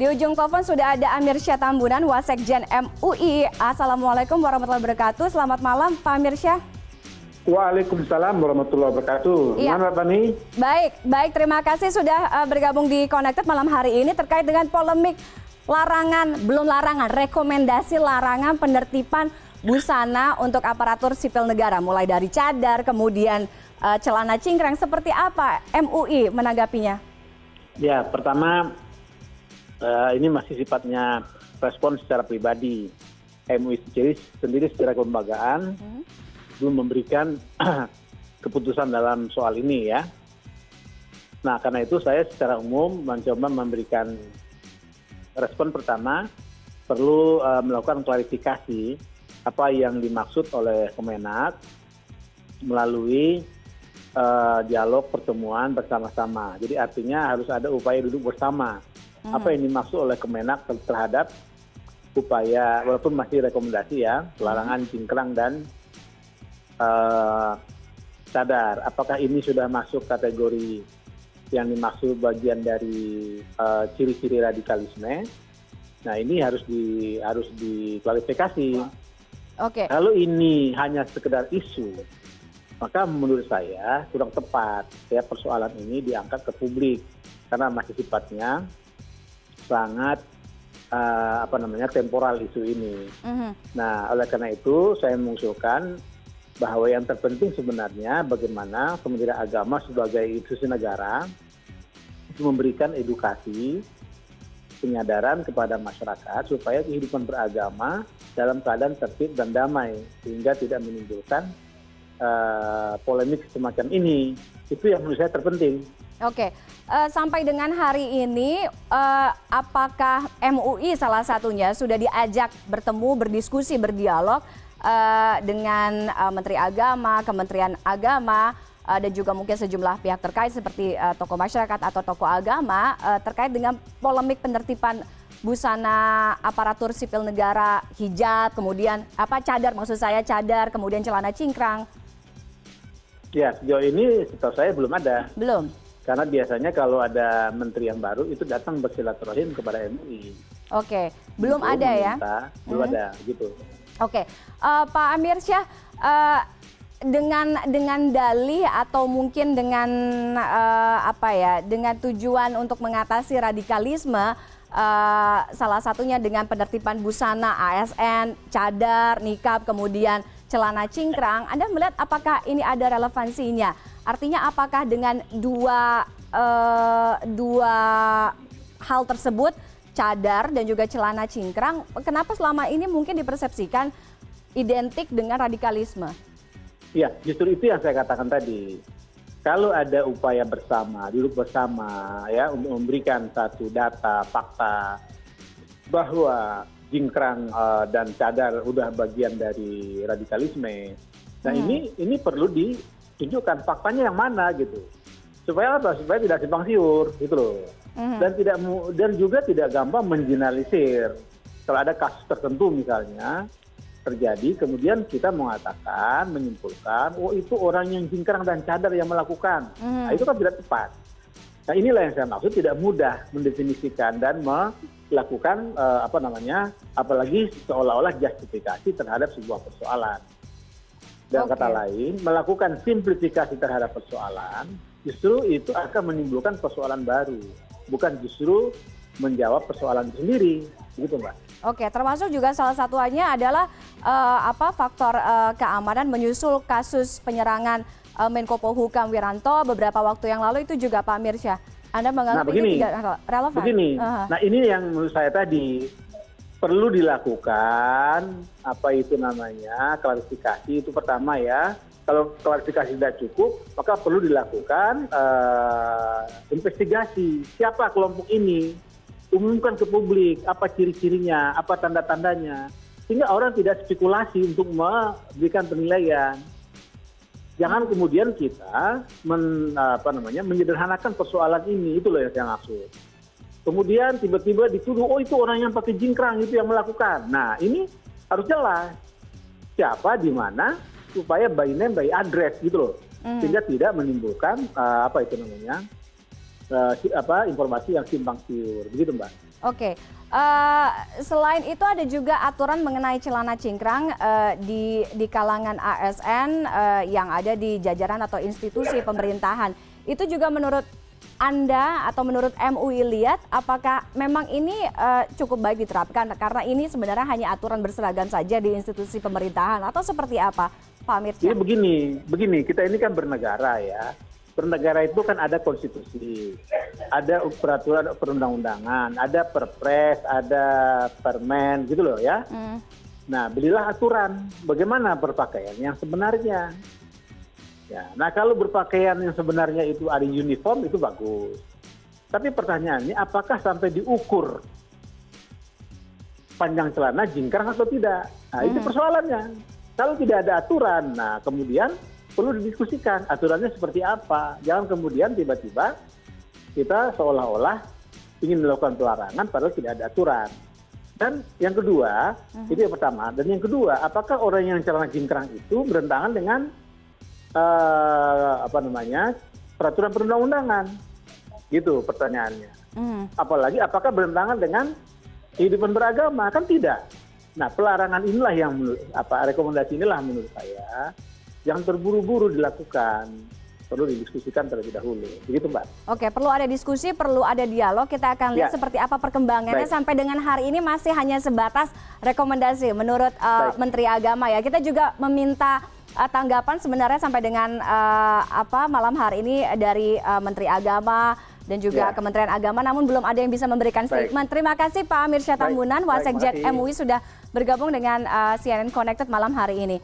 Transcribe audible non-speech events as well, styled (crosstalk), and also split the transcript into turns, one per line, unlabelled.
Di ujung telepon sudah ada Amir Syah Tambunan, Wasekjen MUI. Assalamualaikum warahmatullahi wabarakatuh. Selamat malam, Pak Amir Syah.
Waalaikumsalam warahmatullahi wabarakatuh.
Iya.
Gimana Pani?
Baik, baik. Terima kasih sudah uh, bergabung di Connected malam hari ini terkait dengan polemik larangan, belum larangan, rekomendasi larangan penertiban busana untuk aparatur sipil negara, mulai dari cadar, kemudian uh, celana cingkrang. Seperti apa MUI menanggapinya?
Ya, pertama ini masih sifatnya respon secara pribadi. MUI sendiri, sendiri secara kelembagaan hmm. belum memberikan (clears throat) keputusan dalam soal ini ya. Nah, karena itu saya secara umum mencoba memberikan respon pertama perlu uh, melakukan klarifikasi apa yang dimaksud oleh Kemenak melalui uh, dialog pertemuan bersama-sama. Jadi artinya harus ada upaya duduk bersama. Hmm. Apa yang dimaksud oleh Kemenak terhadap upaya walaupun masih rekomendasi ya pelarangan cingkrang dan uh, cadar. Apakah ini sudah masuk kategori yang dimaksud bagian dari uh, ciri-ciri radikalisme? Nah ini harus di harus diklarifikasi.
Oke.
kalau ini hanya sekedar isu maka menurut saya kurang tepat ya persoalan ini diangkat ke publik. Karena masih sifatnya sangat uh, apa namanya temporal isu ini.
Mhm.
Nah, oleh karena itu saya mengusulkan bahwa yang terpenting sebenarnya bagaimana Kementerian Agama sebagai institusi negara itu memberikan edukasi penyadaran kepada masyarakat supaya kehidupan beragama dalam keadaan tertib dan damai sehingga tidak menimbulkan uh, polemik semacam ini. Itu yang menurut saya terpenting.
Oke, uh, sampai dengan hari ini, uh, apakah MUI salah satunya sudah diajak bertemu, berdiskusi, berdialog uh, dengan uh, Menteri Agama, Kementerian Agama, dan juga mungkin sejumlah pihak terkait seperti uh, tokoh masyarakat atau tokoh agama uh, terkait dengan polemik penertiban busana aparatur sipil negara hijab, kemudian apa cadar maksud saya cadar, kemudian celana cingkrang.
Ya, sejauh ini setahu saya belum ada.
Belum
karena biasanya kalau ada menteri yang baru itu datang bersilaturahim kepada MUI.
Oke, belum ada ya?
Belum hmm. ada, gitu.
Oke, uh, Pak Amir Syah, uh, dengan dengan dalih atau mungkin dengan uh, apa ya, dengan tujuan untuk mengatasi radikalisme, uh, salah satunya dengan penertiban busana ASN, cadar, nikab, kemudian celana cingkrang, Anda melihat apakah ini ada relevansinya? Artinya apakah dengan dua uh, dua hal tersebut cadar dan juga celana cingkrang, kenapa selama ini mungkin dipersepsikan identik dengan radikalisme?
Ya, justru itu yang saya katakan tadi. Kalau ada upaya bersama, duduk bersama, ya untuk memberikan satu data, fakta bahwa jingkrang uh, dan cadar udah bagian dari radikalisme. Nah hmm. ini ini perlu di tunjukkan faktanya yang mana gitu. Supaya apa? Supaya tidak simpang siur gitu loh. Mm-hmm. dan tidak dan juga tidak gampang menjinalisir. Kalau ada kasus tertentu misalnya terjadi kemudian kita mengatakan menyimpulkan oh itu orang yang jingkrang dan cadar yang melakukan. Mm-hmm. nah, itu kan tidak tepat. Nah inilah yang saya maksud tidak mudah mendefinisikan dan melakukan uh, apa namanya apalagi seolah-olah justifikasi terhadap sebuah persoalan dengan kata lain melakukan simplifikasi terhadap persoalan justru itu akan menimbulkan persoalan baru. Bukan justru menjawab persoalan itu sendiri. Gitu mbak.
Oke termasuk juga salah satunya adalah uh, apa faktor uh, keamanan menyusul kasus penyerangan uh, Menko Polhukam Wiranto beberapa waktu yang lalu. Itu juga Pak Mirsya anda menganggap
nah, begini,
ini tidak relevan?
Begini. Uh -huh. nah ini yang menurut saya tadi perlu dilakukan apa itu namanya klarifikasi itu pertama ya. Kalau klarifikasi tidak cukup maka perlu dilakukan uh, investigasi. Siapa kelompok ini? Umumkan ke publik apa ciri-cirinya apa tanda-tandanya. Sehingga orang tidak spekulasi untuk memberikan penilaian. Jangan kemudian kita men, apa namanya menyederhanakan persoalan ini. Itu loh yang saya maksud kemudian tiba tiba dituduh oh itu orang yang pakai jingkrang itu yang melakukan nah ini harus jelas siapa di mana supaya by name by address gitu loh hmm. sehingga tidak menimbulkan uh, apa itu namanya uh, apa informasi yang simpang siur begitu mbak.
Oke, uh, selain itu ada juga aturan mengenai celana cingkrang uh, di di kalangan ASN uh, yang ada di jajaran atau institusi pemerintahan. Itu juga menurut anda atau menurut MUI lihat apakah memang ini uh, cukup baik diterapkan karena ini sebenarnya hanya aturan berseragam saja di institusi pemerintahan atau seperti apa Pak Mirza?
Ini begini, begini kita ini kan bernegara ya. Bernegara itu kan ada konstitusi, ada peraturan perundang-undangan, ada perpres, ada permen gitu loh ya. Hmm. Nah, belilah aturan bagaimana berpakaian yang sebenarnya Ya, nah kalau berpakaian yang sebenarnya itu ada uniform itu bagus. Tapi pertanyaannya apakah sampai diukur panjang celana jingkrang atau tidak? Nah, itu hmm. persoalannya. Kalau tidak ada aturan, nah kemudian perlu didiskusikan aturannya seperti apa. Jangan kemudian tiba-tiba kita seolah-olah ingin melakukan pelarangan padahal tidak ada aturan. Dan yang kedua, uh-huh. itu yang pertama. Dan yang kedua, apakah orang yang celana jingkrang itu bertentangan dengan apa namanya peraturan perundang-undangan gitu pertanyaannya mm. apalagi apakah bertentangan dengan kehidupan beragama kan tidak nah pelarangan inilah yang menurut apa rekomendasi inilah menurut saya yang terburu-buru dilakukan perlu didiskusikan terlebih dahulu. Begitu, Mbak.
Oke, perlu ada diskusi, perlu ada dialog. Kita akan lihat ya. seperti apa perkembangannya Baik. sampai dengan hari ini masih hanya sebatas rekomendasi menurut uh, Menteri Agama ya. Kita juga meminta tanggapan sebenarnya sampai dengan uh, apa malam hari ini dari uh, Menteri Agama dan juga ya. Kementerian Agama, namun belum ada yang bisa memberikan statement. Baik. Terima kasih Pak Amir Syatambunan, Wasekjen MUI sudah bergabung dengan uh, CNN Connected malam hari ini.